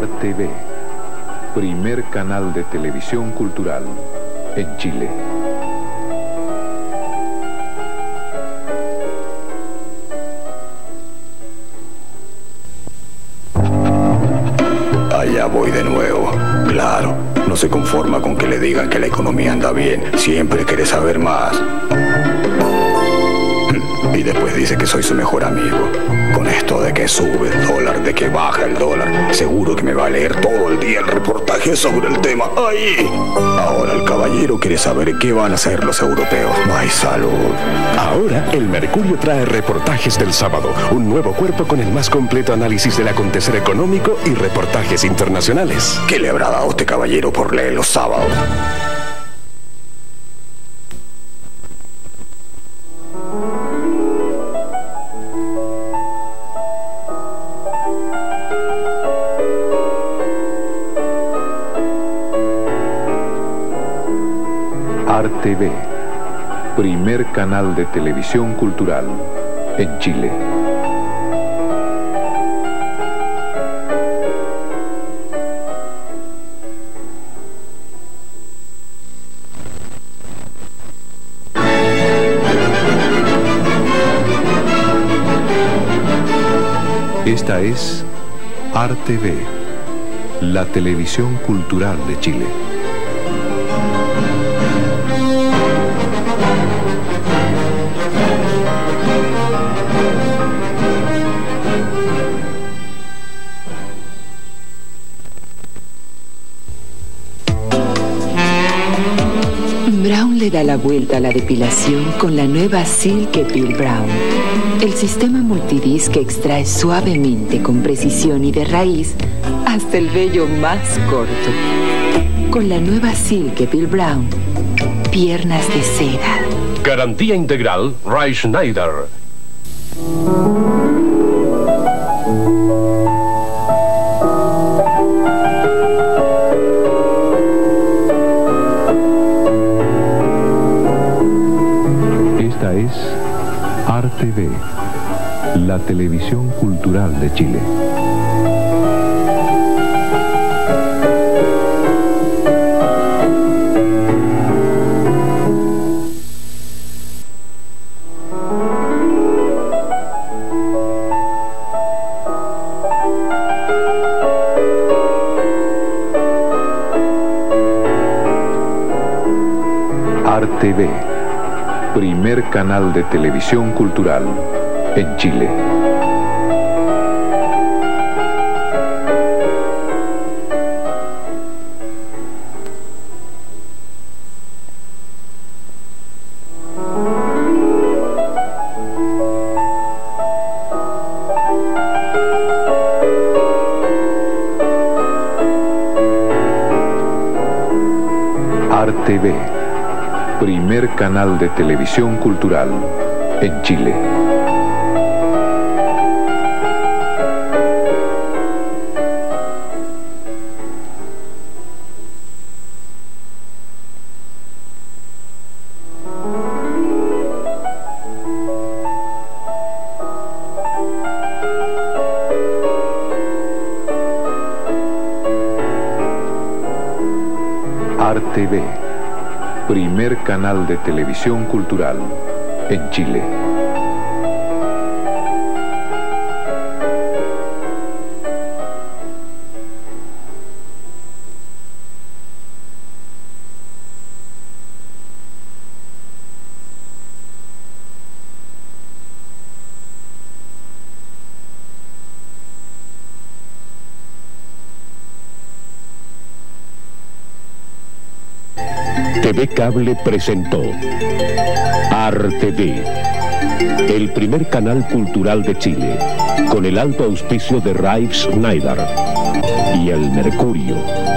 ARTV, primer canal de televisión cultural en Chile. Allá voy de nuevo. Claro, no se conforma con que le digan que la economía anda bien. Siempre quiere saber más. Dice que soy su mejor amigo. Con esto de que sube el dólar, de que baja el dólar, seguro que me va a leer todo el día el reportaje sobre el tema. ¡Ay! Ahora el caballero quiere saber qué van a hacer los europeos. No hay salud. Ahora, el Mercurio trae reportajes del sábado, un nuevo cuerpo con el más completo análisis del acontecer económico y reportajes internacionales. ¿Qué le habrá dado este caballero por leer los sábados? ARTV, primer canal de televisión cultural en Chile. Esta es ARTV, la televisión cultural de Chile. Brown le da la vuelta a la depilación con la nueva Silk Epil Brown. El sistema multidis que extrae suavemente, con precisión y de raíz, hasta el vello más corto. Con la nueva Silk Epil Brown, piernas de seda. Garantía integral Ray Schneider. Es ARTV, la televisión cultural de Chile. ARTV, primer canal de televisión cultural en Chile. ARTV, primer canal de televisión cultural en Chile. ARTV, primer canal de televisión cultural en Chile. TV Cable presentó ARTV, el primer canal cultural de Chile, con el alto auspicio de Raif Schneider y el Mercurio.